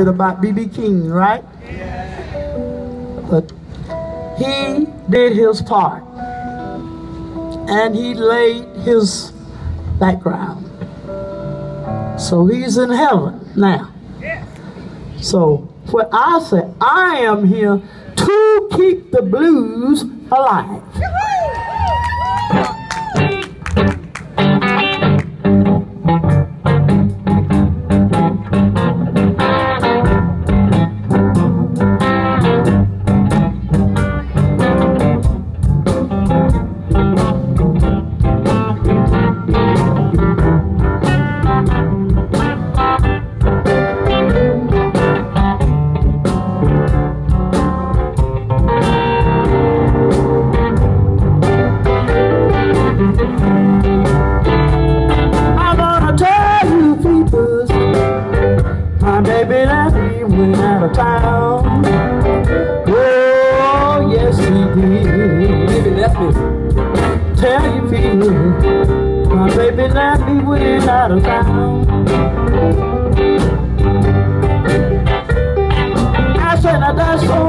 about B.B. King, right? But he did his part. And he laid his background. So he's in heaven now. So what I say, I am here to keep the blues alive. Out of town. Oh, yes he did. Baby left me. Tell you people, my baby left me went out of town. I said, now that's alright.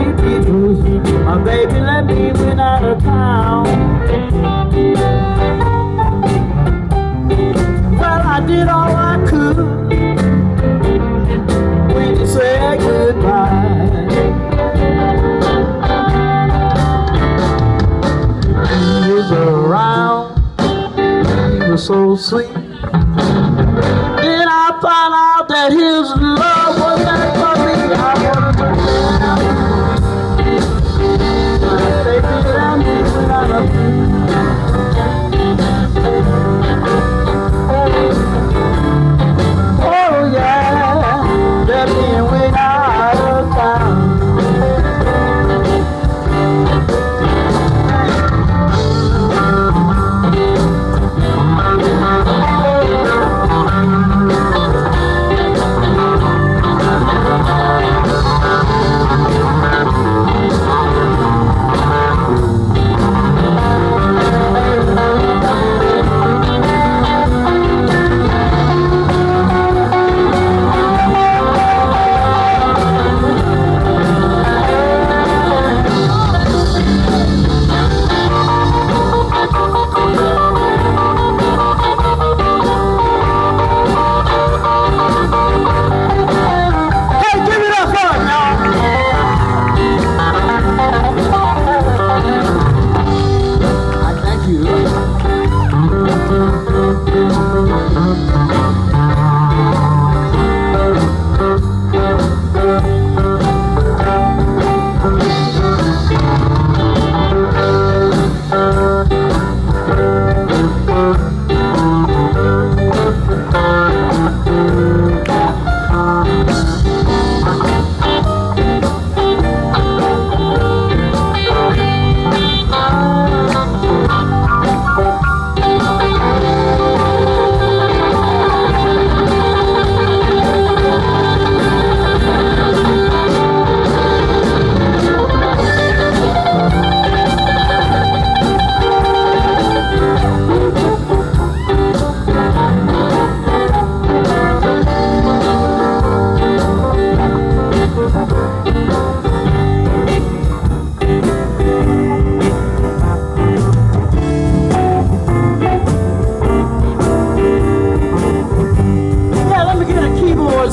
Won't tell My baby left me went out of town. Well, I did all I could. When you said goodbye. He was around, he was so sweet. Then I found out that his love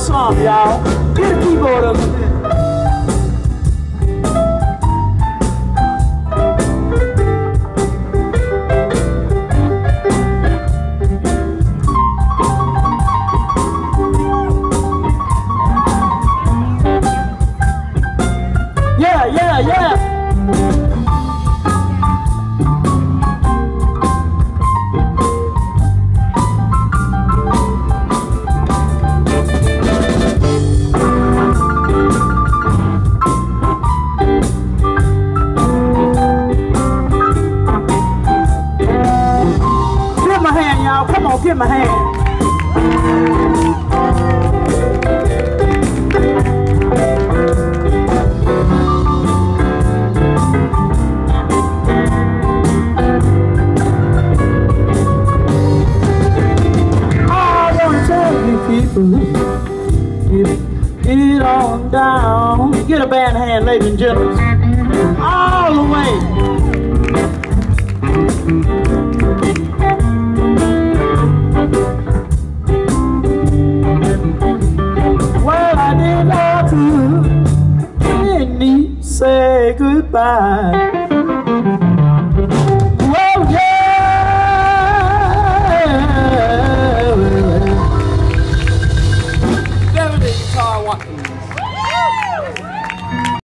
song, y'all. Get a keyboard up there. Yeah, yeah, yeah. Y'all. Give him a hand. It on down. Get a band hand, ladies and gentlemen. All the way. I